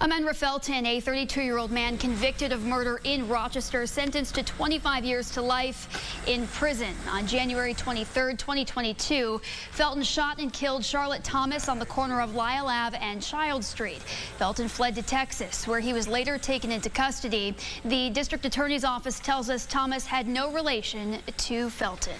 Amenra Felton, a 32-year-old man convicted of murder in Rochester, sentenced to 25 years to life in prison. On January 23, 2022, Felton shot and killed Charlotte Thomas on the corner of Lyell Ave and Child Street. Felton fled to Texas, where he was later taken into custody. The district attorney's office tells us Thomas had no relation to Felton.